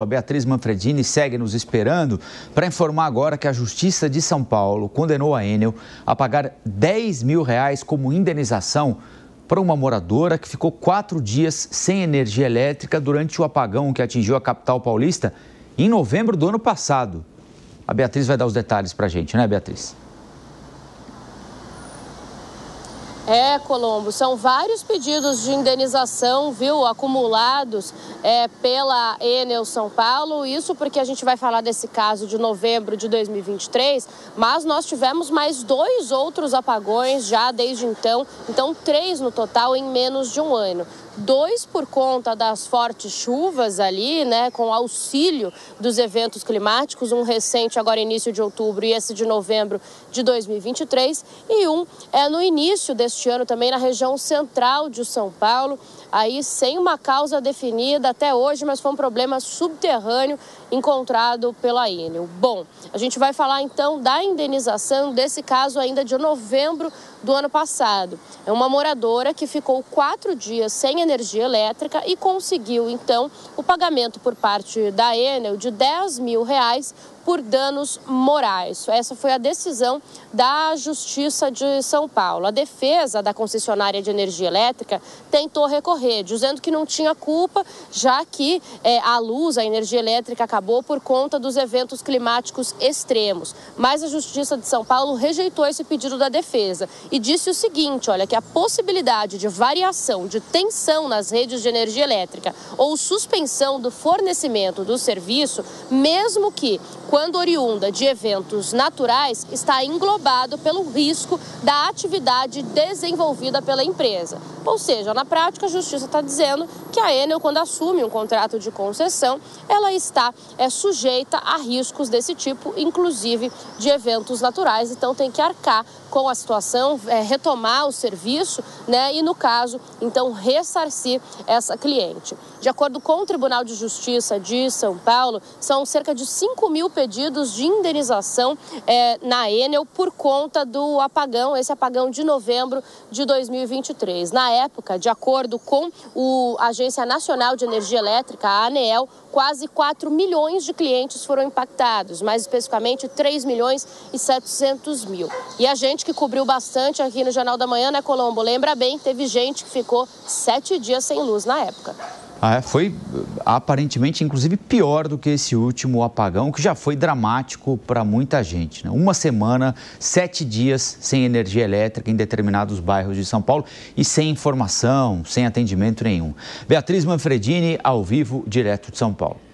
A Beatriz Manfredini segue nos esperando para informar agora que a Justiça de São Paulo condenou a Enel a pagar 10 mil reais como indenização para uma moradora que ficou quatro dias sem energia elétrica durante o apagão que atingiu a capital paulista em novembro do ano passado. A Beatriz vai dar os detalhes para a gente, né, Beatriz? É, Colombo, são vários pedidos de indenização, viu, acumulados é, pela Enel São Paulo. Isso porque a gente vai falar desse caso de novembro de 2023, mas nós tivemos mais dois outros apagões já desde então, então três no total em menos de um ano dois por conta das fortes chuvas ali, né, com auxílio dos eventos climáticos, um recente agora início de outubro e esse de novembro de 2023, e um é no início deste ano também na região central de São Paulo, aí sem uma causa definida até hoje, mas foi um problema subterrâneo encontrado pela Enel. Bom, a gente vai falar então da indenização desse caso ainda de novembro do ano passado. É uma moradora que ficou quatro dias sem energia elétrica e conseguiu então o pagamento por parte da Enel de 10 mil reais por danos morais. Essa foi a decisão da Justiça de São Paulo. A defesa da concessionária de energia elétrica tentou recorrer, dizendo que não tinha culpa, já que é, a luz, a energia elétrica, acabou por conta dos eventos climáticos extremos. Mas a Justiça de São Paulo rejeitou esse pedido da defesa e disse o seguinte: olha, que a possibilidade de variação de tensão nas redes de energia elétrica ou suspensão do fornecimento do serviço, mesmo que quando oriunda de eventos naturais, está englobado pelo risco da atividade desenvolvida pela empresa. Ou seja, na prática, a justiça está dizendo que a Enel, quando assume um contrato de concessão, ela está é, sujeita a riscos desse tipo, inclusive de eventos naturais. Então, tem que arcar com a situação, é, retomar o serviço, né? E no caso, então, ressarcir essa cliente. De acordo com o Tribunal de Justiça de São Paulo, são cerca de 5 mil pedidos de indenização é, na Enel por conta do apagão, esse apagão de novembro de 2023. Na época, de acordo com o, a Agência Nacional de Energia Elétrica, a ANEEL, quase 4 milhões de clientes foram impactados, mais especificamente 3 milhões e 700 mil. E a gente que cobriu bastante aqui no Jornal da Manhã, né, Colombo? Lembra bem, teve gente que ficou sete dias sem luz na época. Ah, é? foi aparentemente, inclusive, pior do que esse último apagão, que já foi dramático para muita gente. Né? Uma semana, sete dias sem energia elétrica em determinados bairros de São Paulo e sem informação, sem atendimento nenhum. Beatriz Manfredini, ao vivo, direto de São Paulo.